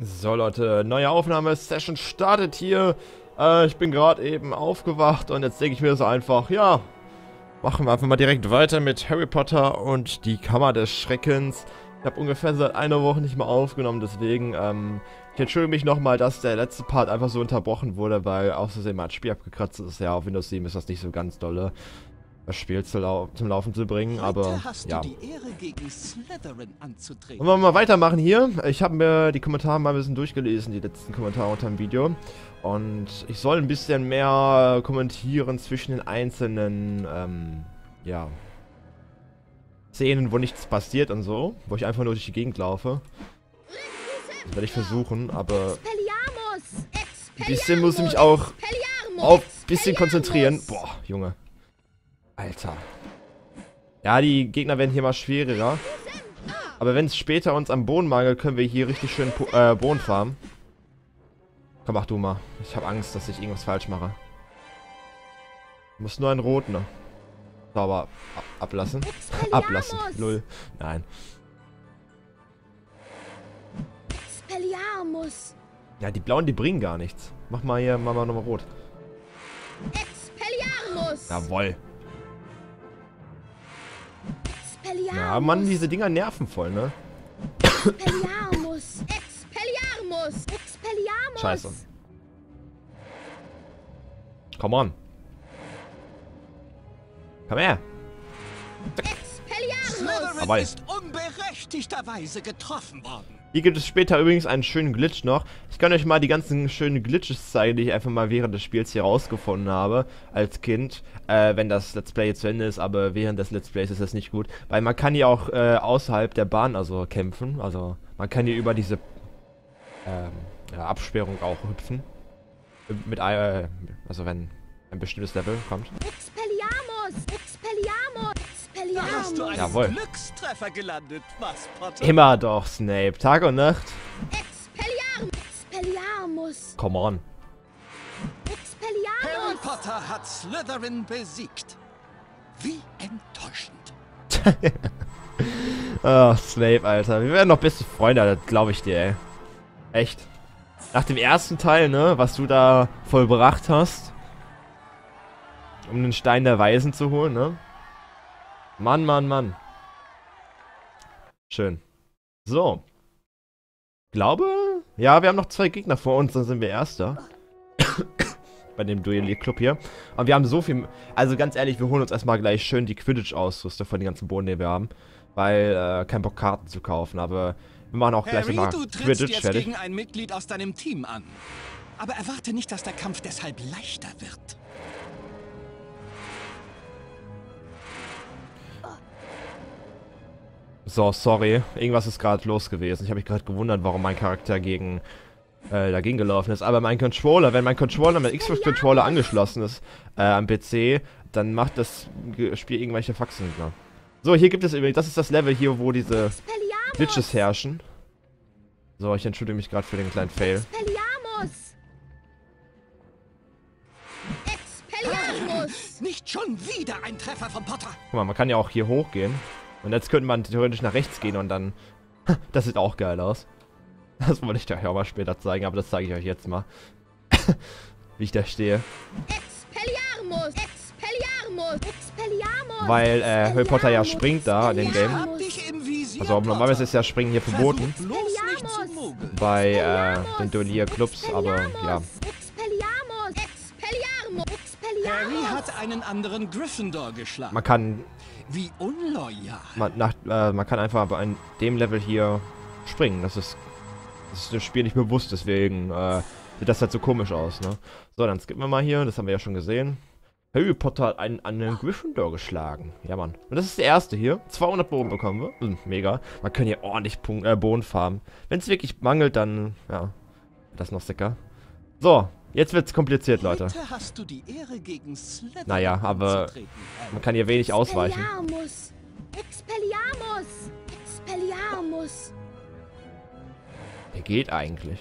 So Leute, neue Aufnahmesession startet hier. Äh, ich bin gerade eben aufgewacht und jetzt denke ich mir so einfach, ja, machen wir einfach mal direkt weiter mit Harry Potter und die Kammer des Schreckens. Ich habe ungefähr seit einer Woche nicht mehr aufgenommen, deswegen, ähm, ich entschuldige mich nochmal, dass der letzte Part einfach so unterbrochen wurde, weil außerdem das Spiel abgekratzt ist. Ja, auf Windows 7 ist das nicht so ganz dolle das Spiel zu lau zum Laufen zu bringen, Heute aber ja. Wollen wir mal weitermachen hier? Ich habe mir die Kommentare mal ein bisschen durchgelesen, die letzten Kommentare unter dem Video. Und ich soll ein bisschen mehr kommentieren zwischen den einzelnen, ähm, ja, Szenen, wo nichts passiert und so. Wo ich einfach nur durch die Gegend laufe. Das werde ich versuchen, aber ein bisschen muss ich mich auch auf ein bisschen konzentrieren. Boah, Junge. Alter. Ja, die Gegner werden hier mal schwieriger. Aber wenn es später uns am Boden mangelt, können wir hier richtig schön äh, Boden farmen. Komm, mach du mal. Ich habe Angst, dass ich irgendwas falsch mache. Muss nur einen roten. ne? Sauber ab ablassen. ablassen. Null. Nein. Expelliarmus! Ja, die blauen, die bringen gar nichts. Mach mal hier, mach mal nochmal rot. Expelliarmus! Jawoll. Ja, Mann, diese Dinger nerven voll, ne? Expelliarmus! Expelliarmus! Expelliarmus! Scheiße. Come on. Komm her. Expelliarmus! Jawohl. ist unberechtigterweise getroffen worden. Hier gibt es später übrigens einen schönen Glitch noch. Ich kann euch mal die ganzen schönen Glitches zeigen, die ich einfach mal während des Spiels hier rausgefunden habe, als Kind, äh, wenn das Let's Play jetzt zu Ende ist, aber während des Let's Plays ist das nicht gut, weil man kann hier auch äh, außerhalb der Bahn also kämpfen, also man kann hier über diese ähm, ja, Absperrung auch hüpfen. Mit, äh, also wenn ein bestimmtes Level kommt. Expelliarmus! Expelliarmus! Da hast du einen Jawohl. Glückstreffer gelandet, was, Potter? Immer doch, Snape. Tag und Nacht. Expelliarmus! Expelliarmus! Come on. Harry Expelliarmus! Potter hat Slytherin besiegt. Wie enttäuschend. Oh, Snape, Alter. Wir werden noch beste Freunde, das glaube ich dir, ey. Echt. Nach dem ersten Teil, ne, was du da vollbracht hast, um den Stein der Weisen zu holen, ne? Mann, Mann, Mann. Schön. So. Glaube, ja, wir haben noch zwei Gegner vor uns, dann sind wir Erster. Bei dem Duellierclub hier. Und wir haben so viel, also ganz ehrlich, wir holen uns erstmal gleich schön die Quidditch-Ausrüstung von den ganzen Boden, die wir haben. Weil, äh, kein Bock Karten zu kaufen, aber wir machen auch gleich Harry, mal du trittst Quidditch jetzt fertig. gegen ein Mitglied aus deinem Team an. Aber erwarte nicht, dass der Kampf deshalb leichter wird. So, sorry. Irgendwas ist gerade los gewesen. Ich habe mich gerade gewundert, warum mein Charakter gegen äh, dagegen gelaufen ist. Aber mein Controller, wenn mein Controller mit Xbox-Controller angeschlossen ist äh, am PC, dann macht das Spiel irgendwelche Faxen. Ne? So, hier gibt es übrigens, das ist das Level hier, wo diese! Glitches herrschen. So, ich entschuldige mich gerade für den kleinen Fail. Expelliarmus! Expelliarmus! Nicht schon wieder ein Treffer von Potter. Guck mal, man kann ja auch hier hochgehen. Und jetzt könnte man theoretisch nach rechts gehen und dann... Das sieht auch geil aus. Das wollte ich euch auch mal später zeigen, aber das zeige ich euch jetzt mal. Wie ich da stehe. Expelliarmus! Expelliarmus! Expelliarmus! Weil äh, Harry Potter ja springt da in dem Game. Also normalerweise ist ja Springen hier verboten bei äh, den Duellierclubs, aber ja. Expelliarmus! Expelliarmus! Harry Expelliarmus! hat einen anderen Gryffindor geschlagen. Man kann Wie unloyal. man, nach, äh, man kann einfach bei dem Level hier springen. Das ist das ist dem Spiel nicht bewusst, deswegen äh, sieht das halt so komisch aus, ne? So, dann skippen wir mal hier, das haben wir ja schon gesehen. Harry Potter hat einen anderen Gryffindor geschlagen. Ja, Mann. Und das ist der erste hier. 200 Boden bekommen wir. Hm, mega. Man kann hier ordentlich Punkt, äh, Boden farmen. Wenn es wirklich mangelt, dann, ja, das noch sicker. So, jetzt wird's kompliziert, Leute. Heute hast du die Ehre gegen Slytherin Naja, aber Harry. Man kann hier wenig ausweichen. Expelliarmus! Expelliarmus! Expelliarmus! Der geht eigentlich.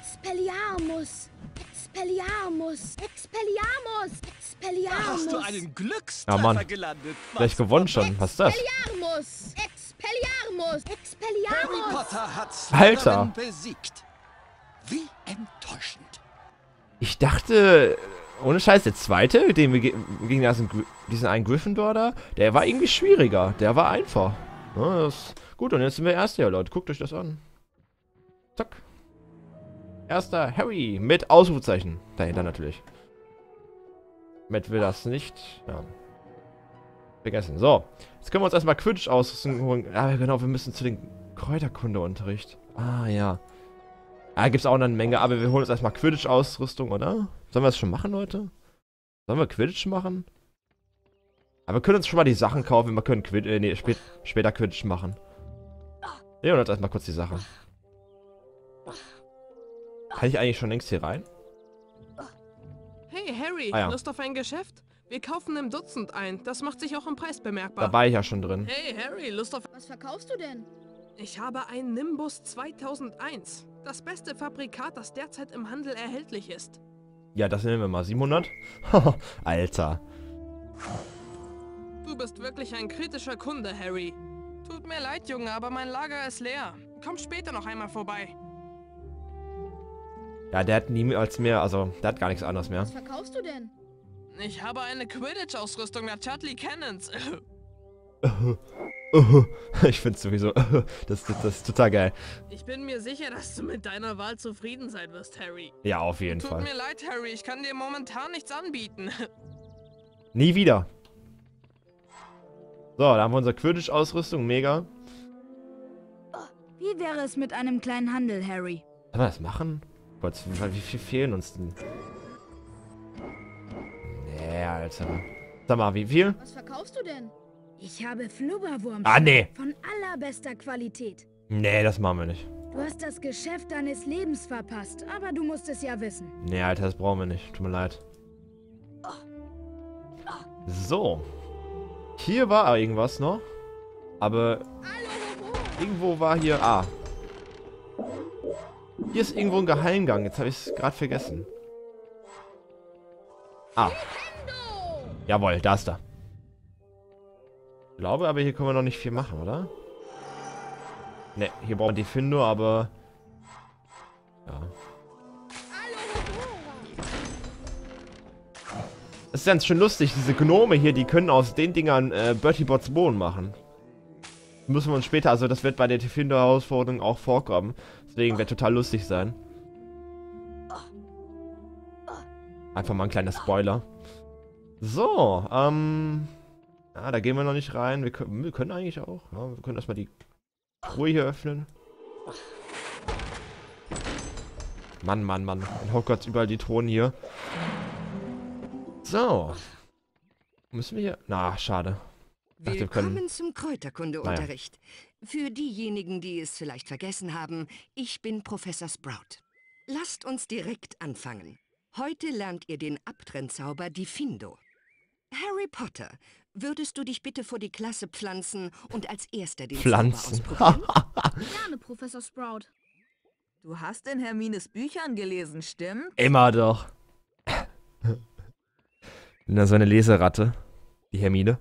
Expelliarmus! Expelliarmus! Expelliarmus! Da hast du Expelliarmus! einen Ja, Glückstreffer Mann. gelandet. Was, gewonnen schon. Was ist das? Expelliarmus! Expelliarmus! Harry Expelliarmus! Potter hat Alter. Besiegt. Wie enttäuschend. Ich dachte, ohne Scheiß, der zweite, den wir ge gegen diesen, diesen einen Gryffindor da, der war irgendwie schwieriger. Der war einfach. Ja, gut, und jetzt sind wir Erste, ja, Leute. Guckt euch das an. Zack. Erster Harry mit Ausrufezeichen. Dahinter natürlich. Matt will das nicht. Ja. Vergessen. So. Jetzt können wir uns erstmal Quidditch ausrüsten. Ah, genau, wir müssen zu den Kräuterkundeunterricht. Ah, ja. Ah, gibt's auch noch eine Menge, aber wir holen uns erstmal Quidditch-Ausrüstung, oder? Sollen wir das schon machen, Leute? Sollen wir Quidditch machen? Aber wir können uns schon mal die Sachen kaufen, wir können Quid äh, nee, spät später Quidditch machen. Wir holen uns erstmal kurz die Sache. Kann ich eigentlich schon längst hier rein? Hey Harry, Ah ja. Lust auf ein Geschäft? Wir kaufen im Dutzend ein. Das macht sich auch im Preis Da bemerkbar. war ich ja schon drin. Hey Harry, Lust auf... Was verkaufst du denn? Ich habe ein Nimbus 2001. Das beste Fabrikat, das derzeit im Handel erhältlich ist. Ja, das nehmen wir mal. 700? Alter. Du bist wirklich ein kritischer Kunde, Harry. Tut mir leid, Junge, aber mein Lager ist leer. Komm später noch einmal vorbei. Ja, der hat niemals mehr, also, der hat gar nichts anderes mehr. Was verkaufst du denn? Ich habe eine Quidditch-Ausrüstung der Chudley Cannons. ich find's sowieso, das, das, das ist total geil. Ich bin mir sicher, dass du mit deiner Wahl zufrieden sein wirst, Harry. Ja, auf jeden Tut Fall. mir leid, Harry, ich kann dir momentan nichts anbieten. Nie wieder. So, da haben wir unsere Quidditch-Ausrüstung, mega. Wie wäre es mit einem kleinen Handel, Harry? Kann man das machen? Gott, wie wie viel fehlen uns denn? Nee, Alter. Sag mal, wie viel? Was verkaufst du denn? Ich habe Flubberwurm Ah, nee. von allerbester Qualität. Nee, das machen wir nicht. Du hast das Geschäft deines Lebens verpasst, aber du musst es ja wissen. Nee, Alter, das brauchen wir nicht. Tut mir leid. So. Hier war irgendwas noch. Aber irgendwo war hier... Ah. Hier ist irgendwo ein Geheimgang. Jetzt habe ich es gerade vergessen. Ah. Jawohl, da ist er. Glaube aber, hier können wir noch nicht viel machen, oder? Ne, hier brauchen wir die Findo, aber... Ja. Das ist ganz schön lustig, diese Gnome hier, die können aus den Dingern äh, Bertie Bots Bohnen machen. Müssen wir uns später, also das wird bei der Tifindo-Herausforderung auch vorkommen. Deswegen wird total lustig sein. Einfach mal ein kleiner Spoiler. So, ähm... Ja, da gehen wir noch nicht rein. Wir können, wir können eigentlich auch. Ja, wir können erstmal die Truhe hier öffnen. Mann, Mann, Mann. In Hogwarts überall die Thronen hier. So. Müssen wir hier... Na, schade. dachte, wir können- Willkommen zum Kräuterkundeunterricht. Für diejenigen, die es vielleicht vergessen haben, ich bin Professor Sprout. Lasst uns direkt anfangen. Heute lernt ihr den Abtrennzauber Diffindo. Harry Potter, würdest du dich bitte vor die Klasse pflanzen und als erster den Pflanzen. Zauber ausprobieren? Gerne, Professor Sprout. Du hast in Hermines Büchern gelesen, stimmt? Immer doch. Na, so eine Leseratte. Die Hermine.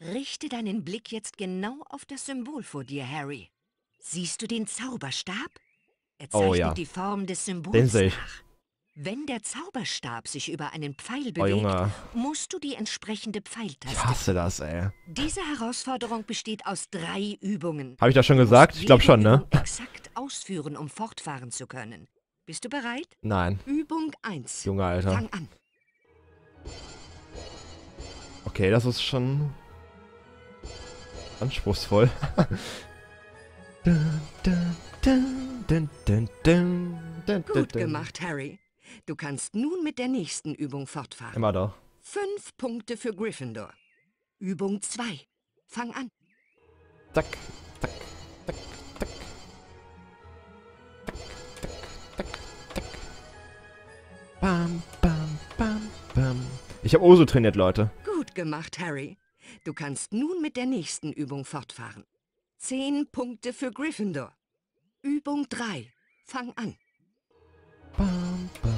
Richte deinen Blick jetzt genau auf das Symbol vor dir, Harry. Siehst du den Zauberstab? Er Oh zeichnet ja. die Form des Den Symbols sehe ich. nach. Wenn der Zauberstab sich über einen Pfeil Oh, bewegt, Junge. musst du die entsprechende Pfeiltaste Ich hasse das, ey. Diese Herausforderung besteht aus drei Übungen. Habe ich das schon gesagt? Ich glaube schon, ne? Exakt ausführen, um fortfahren zu können. Bist du bereit? Nein. Übung 1. Junge, Alter. Fang an. Okay, das ist schon... Anspruchsvoll. Dun, dun, dun, dun, dun, dun, dun, Gut gemacht, Harry. Du kannst nun mit der nächsten Übung fortfahren. Immer doch. Fünf Punkte für Gryffindor. Übung 2. Fang an. Zack, zack, zack, zack. Zack, zack, zack, zack. Bam, bam, bam, bam. Ich habe Oso trainiert, Leute. Gut gemacht, Harry. Du kannst nun mit der nächsten Übung fortfahren. Zehn Punkte für Gryffindor. Übung 3. Fang an. Bam, bam,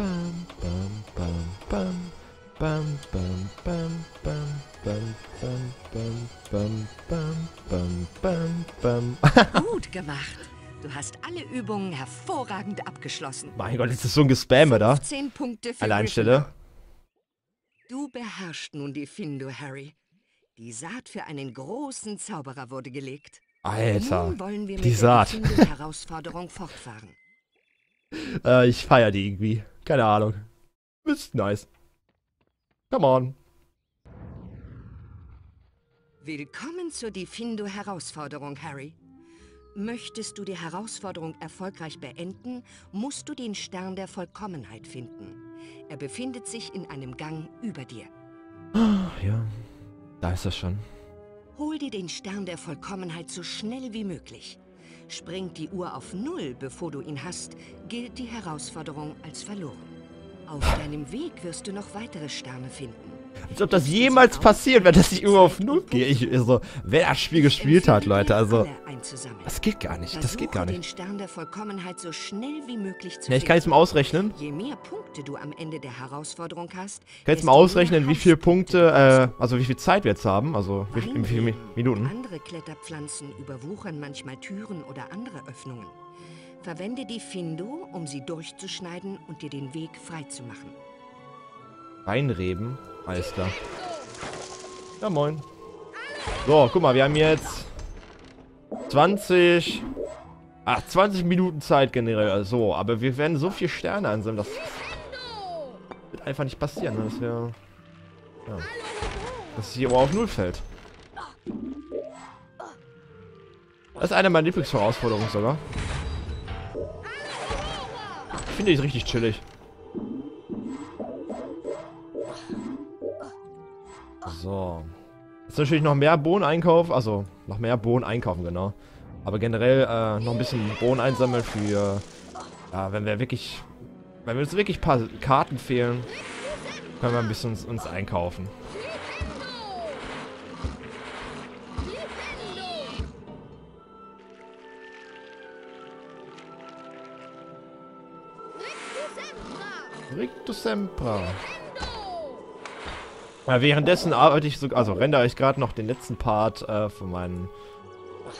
bam, bam, bam, bam. bam, bam, bam, bam, bam, bam, bam, bam, bam, bam, bam, bam. Gut gemacht. Du hast alle Übungen hervorragend abgeschlossen. Mein Gott, ist das so ein Gespamme da? 15 Punkte für Alleinstelle. Du beherrschst nun die Findo, Harry. Die Saat für einen großen Zauberer wurde gelegt. Alter, Nun wollen wir mit die Saat. der Findo-Herausforderung fortfahren. Äh, ich feier die irgendwie. Keine Ahnung. Ist nice. Come on. Willkommen zur Difindo-Herausforderung, Harry. Möchtest du die Herausforderung erfolgreich beenden, musst du den Stern der Vollkommenheit finden. Er befindet sich in einem Gang über dir. Ja, da ist er schon. Hol dir den Stern der Vollkommenheit so schnell wie möglich. Springt die Uhr auf Null, bevor du ihn hast, gilt die Herausforderung als verloren. Auf deinem Weg wirst du noch weitere Sterne finden. Als ob das jemals passiert, wenn das nicht immer auf Null geht. Ich, also, wer das Spiel gespielt hat, Leute, also... Das geht gar nicht, das geht gar nicht. So Ja, ich kann jetzt mal ausrechnen. Je mehr Punkte du am Ende der Herausforderung hast, Ich kann jetzt mal ausrechnen, wie viele Punkte, äh, also wie viel Zeit wir jetzt haben. Also, wie, in wie viele Mi- Minuten. Andere Kletterpflanzen überwuchern manchmal Türen oder andere Öffnungen. Verwende die Findo, um sie durchzuschneiden und dir den Weg freizumachen. Weinreben. Alles klar. Ja, moin. So, guck mal, wir haben jetzt 20... Ach, 20 Minuten Zeit generell. So, aber wir werden so viele Sterne ansammeln, das wird einfach nicht passieren. ne? Das wäre... Ja. Dass es hier aber auf Null fällt. Das ist eine meiner Lieblingsherausforderungen sogar. Finde ich richtig chillig. So. Jetzt natürlich noch mehr Bohnen einkaufen. Also, noch mehr Bohnen einkaufen, genau. Aber generell äh, noch ein bisschen Bohnen einsammeln für... Ja, wenn wir wirklich... Wenn wir uns wirklich ein paar Karten fehlen, können wir ein bisschen uns, uns einkaufen. Rictus Sempra. Ja, währenddessen arbeite ich so, also rendere ich gerade noch den letzten Part äh, von meinem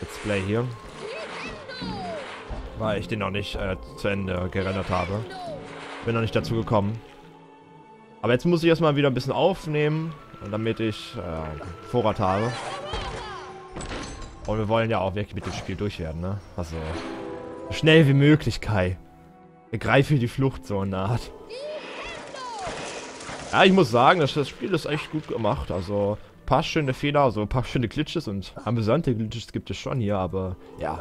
Let's Play hier. Weil ich den noch nicht äh, zu Ende gerendert habe. Bin noch nicht dazu gekommen. Aber jetzt muss ich erstmal wieder ein bisschen aufnehmen, damit ich äh, Vorrat habe. Und wir wollen ja auch wirklich mit dem Spiel durch werden, ne? Also, so schnell wie möglich, Kai. Ergreife die Flucht so eine Art. Ja, ich muss sagen, das, Spiel ist echt gut gemacht. Also, ein paar schöne Fehler, also ein paar schöne Glitches und amüsante Glitches gibt es schon hier, aber ja.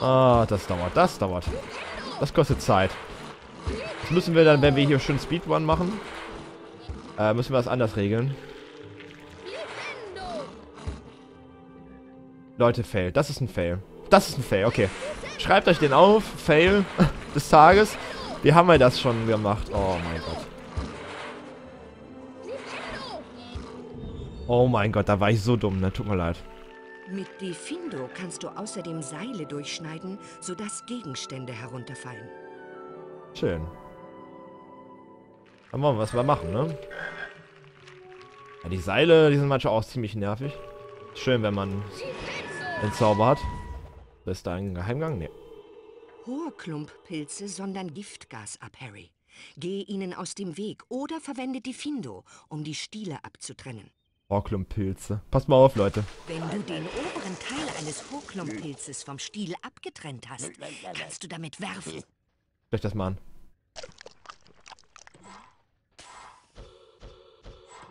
Ah, das dauert, das dauert. Das kostet Zeit. Das müssen wir dann, wenn wir hier schön Speedrun machen, äh, müssen wir das anders regeln. Leute, Fail. Das ist ein Fail. Das ist ein Fail, okay. Schreibt euch den auf. Fail des Tages. Wie haben wir das schon gemacht? Oh mein Gott. Oh mein Gott, da war ich so dumm, ne? Tut mir leid. Mit Defindo kannst du außerdem Seile durchschneiden, sodass Gegenstände herunterfallen. Schön. Dann wollen wir was mal machen, ne? Ja, die Seile, die sind manchmal auch ziemlich nervig. Schön, wenn man einen Zauber hat. Ist da ein Geheimgang? Nee. Hohe Klumppilze sondern Giftgas ab, Harry. Gehe ihnen aus dem Weg oder verwende Defindo, um die Stiele abzutrennen. Orklum-Pilze. Passt mal auf, Leute. Wenn du den oberen Teil eines Hochklumppilzes vom Stiel abgetrennt hast, kannst du damit werfen. Vielleicht das mal an.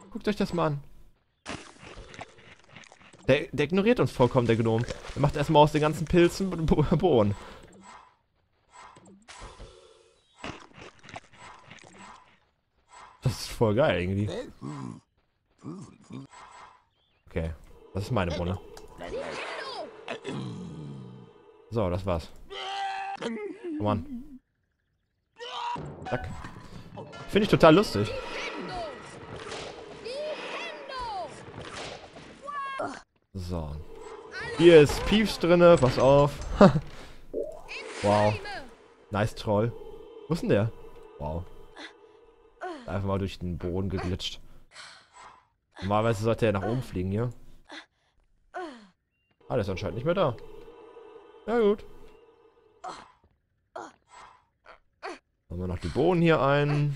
Guckt euch das mal an. Der, der ignoriert uns vollkommen, der Gnome. Der macht erstmal aus den ganzen Pilzen Bo- Bohnen. Das ist voll geil irgendwie. Okay, das ist meine Bohne. So, das war's. Komm on. Zack. Finde ich total lustig. So. Hier ist Peeves drinne, pass auf. wow. Nice Troll. Wo ist denn der? Wow. Einfach mal durch den Boden geglitscht. Normalerweise sollte er nach oben fliegen hier. Ah, der ist anscheinend nicht mehr da. Ja gut. Machen wir noch die Bohnen hier ein.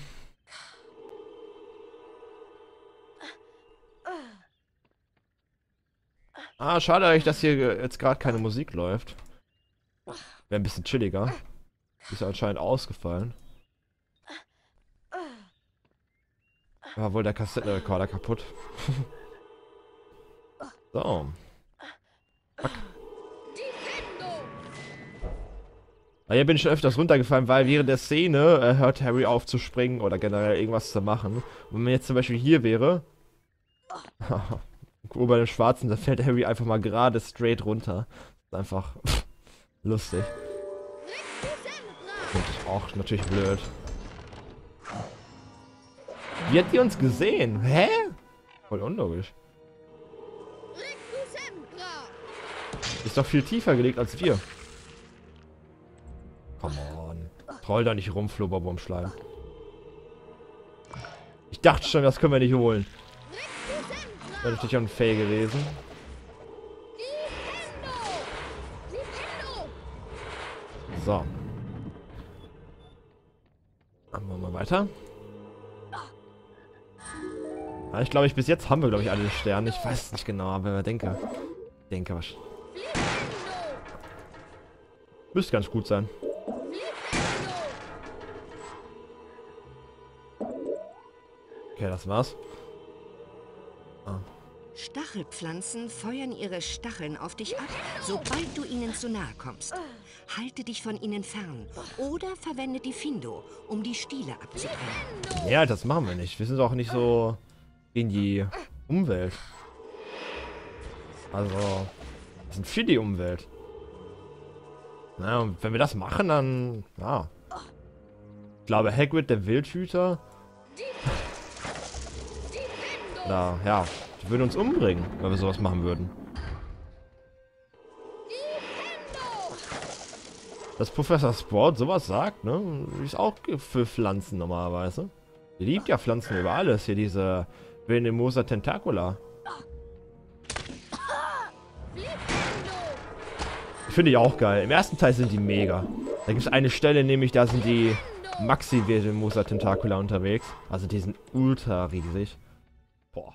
Ah, schade eigentlich, dass hier jetzt gerade keine Musik läuft. Wäre ein bisschen chilliger. Ist anscheinend ausgefallen. War wohl der Kassettenrekorder kaputt. so. Fuck. Ah, hier bin ich schon öfters runtergefallen, weil während der Szene äh, hört Harry auf zu springen oder generell irgendwas zu machen. Und wenn man jetzt zum Beispiel hier wäre, wo bei dem Schwarzen, da fällt Harry einfach mal gerade straight runter. ist einfach lustig. Und auch natürlich blöd. Wie hat die uns gesehen? Hä? Voll unlogisch. Ist doch viel tiefer gelegt als wir. Come on. Troll da nicht rum, Flubberbumschleim. Ich dachte schon, das können wir nicht holen. Wäre natürlich auch ein Fail gewesen. So. Machen wir mal weiter. Ja, ich glaube, ich bis jetzt haben wir, glaube ich, alle Sterne. Ich weiß es nicht genau, aber ich denke. Ich denke was. Müsste ganz gut sein. Okay, das war's. Ah. Stachelpflanzen feuern ihre Stacheln auf dich ab, sobald du ihnen zu nahe kommst. Halte dich von ihnen fern oder verwende die Findo, um die Stiele abzutrennen. Ja, das machen wir nicht. Wir sind auch nicht so in die Umwelt. Also, wir sind für die Umwelt. Na, und wenn wir das machen, dann, ja. Ich glaube, Hagrid, der Wildhüter, da, ja, die würden uns umbringen, wenn wir sowas machen würden. Dass Professor Sport sowas sagt, ne, ist auch für Pflanzen normalerweise. Liebt ja Pflanzen über alles. Hier diese Venemosa Tentacula. Finde ich auch geil. Im ersten Teil sind die mega. Da gibt es eine Stelle, nämlich da sind die Maxi Venemosa Tentacula unterwegs. Also die sind ultra riesig. Boah.